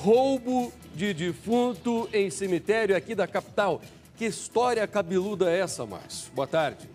Roubo de defunto em cemitério aqui da capital. Que história cabeluda é essa, Márcio? Boa tarde.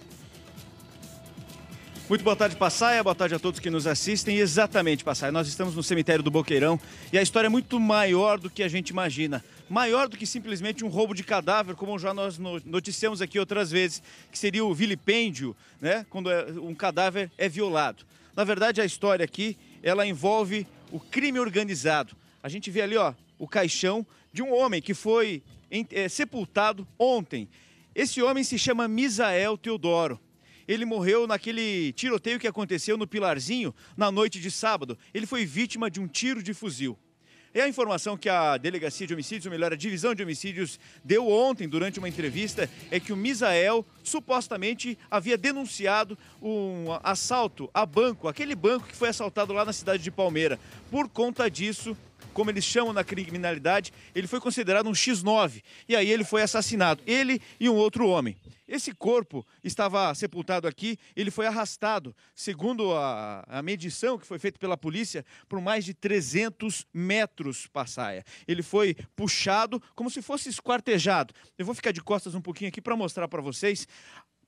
Muito boa tarde, Passaia. Boa tarde a todos que nos assistem. Exatamente, Passaia. Nós estamos no cemitério do Boqueirão e a história é muito maior do que a gente imagina. Maior do que simplesmente um roubo de cadáver, como já nós noticiamos aqui outras vezes, que seria o vilipêndio, né? Quando é, um cadáver é violado. Na verdade, a história aqui, ela envolve o crime organizado. A gente vê ali, ó, o caixão de um homem que foi é, sepultado ontem. Esse homem se chama Misael Teodoro. Ele morreu naquele tiroteio que aconteceu no Pilarzinho na noite de sábado. Ele foi vítima de um tiro de fuzil. É a informação que a Delegacia de Homicídios, ou melhor, a Divisão de Homicídios, deu ontem durante uma entrevista é que o Misael supostamente havia denunciado um assalto a banco, aquele banco que foi assaltado lá na cidade de Palmeira. Por conta disso, como eles chamam na criminalidade, ele foi considerado um X9 e aí ele foi assassinado, ele e um outro homem. Esse corpo estava sepultado aqui, ele foi arrastado, segundo a, a medição que foi feita pela polícia, por mais de 300 metros passaia. Ele foi puxado como se fosse esquartejado. Eu vou ficar de costas um pouquinho aqui para mostrar para vocês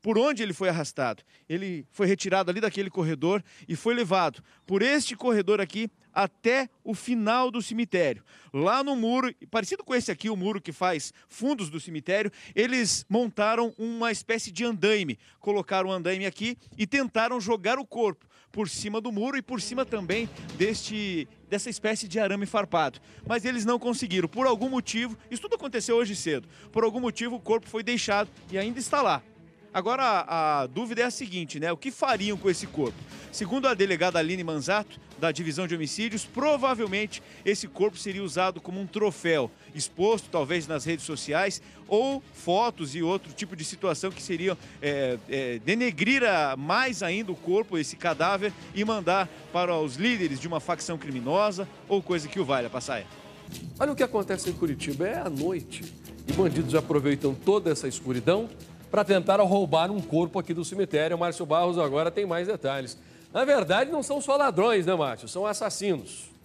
por onde ele foi arrastado. Ele foi retirado ali daquele corredor e foi levado por este corredor aqui até o final do cemitério. Lá no muro, parecido com esse aqui, o muro que faz fundos do cemitério, eles montaram uma espécie de andaime. Colocaram o andaime aqui e tentaram jogar o corpo por cima do muro e por cima também deste dessa espécie de arame farpado. Mas eles não conseguiram. Por algum motivo, isso tudo aconteceu hoje cedo. Por algum motivo o corpo foi deixado e ainda está lá. Agora a, a dúvida é a seguinte, né? O que fariam com esse corpo? Segundo a delegada Aline Manzato, da divisão de homicídios, provavelmente esse corpo seria usado como um troféu, exposto talvez nas redes sociais, ou fotos e outro tipo de situação que seriam é, é, denegrir a, mais ainda o corpo, esse cadáver, e mandar para os líderes de uma facção criminosa ou coisa que o valha, Passaia. Olha o que acontece em Curitiba, é à noite. E bandidos aproveitam toda essa escuridão para tentar roubar um corpo aqui do cemitério. O Márcio Barros agora tem mais detalhes. Na verdade, não são só ladrões, né, Márcio? São assassinos.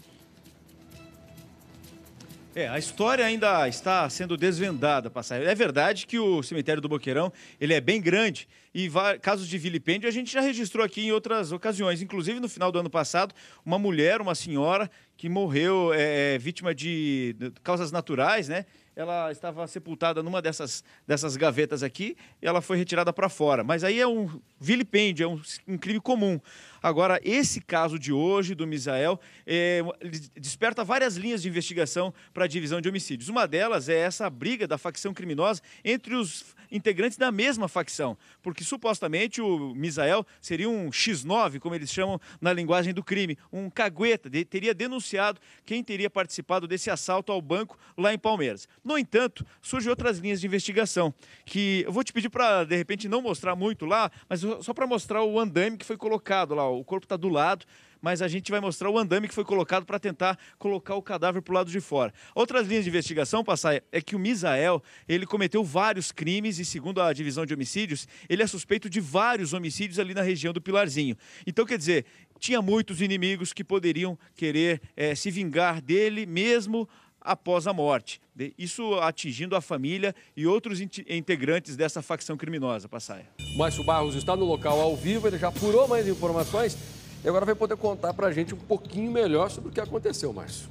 É, a história ainda está sendo desvendada, Passaio. É verdade que o cemitério do Boqueirão ele é bem grande e casos de vilipêndio a gente já registrou aqui em outras ocasiões. Inclusive, no final do ano passado, uma mulher, uma senhora, que morreu é, é vítima de, causas naturais, né? ela estava sepultada numa dessas, dessas gavetas aqui e ela foi retirada para fora. Mas aí é um vilipêndio, é um, um, crime comum. Agora, esse caso de hoje, do Misael, é, desperta várias linhas de investigação para a divisão de homicídios. Uma delas é essa briga da facção criminosa entre os integrantes da mesma facção, porque supostamente o Misael seria um X9, como eles chamam na linguagem do crime, um cagueta, teria denunciado quem teria participado desse assalto ao banco lá em Palmeiras. No entanto, surgem outras linhas de investigação, que eu vou te pedir para, de repente, não mostrar muito lá, mas só para mostrar o andaime que foi colocado lá, o corpo está do lado, mas a gente vai mostrar o andame que foi colocado para tentar colocar o cadáver para o lado de fora. Outras linhas de investigação, Passai, é que o Misael, ele cometeu vários crimes e, segundo a divisão de homicídios, ele é suspeito de vários homicídios ali na região do Pilarzinho. Então, quer dizer, tinha muitos inimigos que poderiam querer é, se vingar dele mesmo após a morte. Isso atingindo a família e outros integrantes dessa facção criminosa, Passaia. Márcio Barros está no local ao vivo, ele já apurou mais informações e agora vai poder contar para a gente um pouquinho melhor sobre o que aconteceu, Márcio.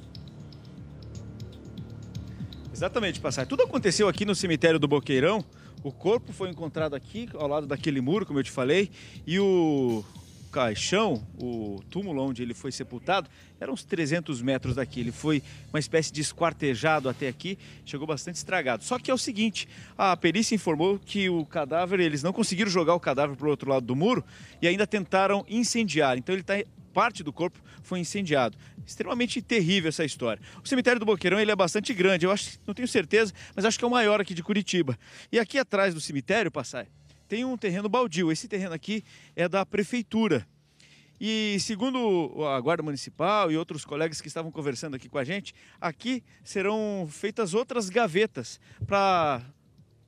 Exatamente, Passar. Tudo aconteceu aqui no cemitério do Boqueirão. O corpo foi encontrado aqui, ao lado daquele muro, como eu te falei, e o caixão, o túmulo onde ele foi sepultado, era uns 300 metros daqui. Ele foi uma espécie de esquartejado até aqui, chegou bastante estragado. Só que é o seguinte, a perícia informou que o cadáver, eles não conseguiram jogar o cadáver para o outro lado do muro e ainda tentaram incendiar. Então ele está parte do corpo foi incendiado. Extremamente terrível essa história. O cemitério do Boqueirão ele é bastante grande, eu acho, não tenho certeza, mas acho que é o maior aqui de Curitiba. E aqui atrás do cemitério, Passai, tem um terreno baldio. Esse terreno aqui é da prefeitura. E segundo a Guarda Municipal e outros colegas que estavam conversando aqui com a gente, aqui serão feitas outras gavetas para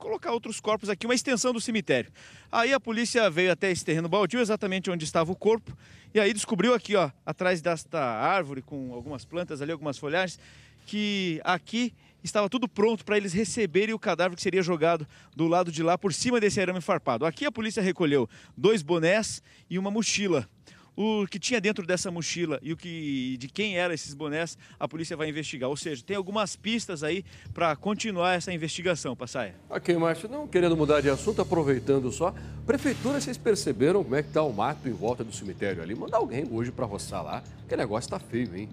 colocar outros corpos aqui, uma extensão do cemitério. Aí a polícia veio até esse terreno baldio, exatamente onde estava o corpo, e aí descobriu aqui, ó, atrás desta árvore com algumas plantas ali, algumas folhagens, que aqui estava tudo pronto para eles receberem o cadáver que seria jogado do lado de lá por cima desse arame farpado. Aqui a polícia recolheu dois bonés e uma mochila. O que tinha dentro dessa mochila e o que de quem eram esses bonés, a polícia vai investigar. Ou seja, tem algumas pistas aí para continuar essa investigação, Passaia. Ok, Márcio, não querendo mudar de assunto, aproveitando só. Prefeitura, vocês perceberam como é que está o mato em volta do cemitério ali? Mandar alguém hoje para roçar lá, o negócio está feio, hein?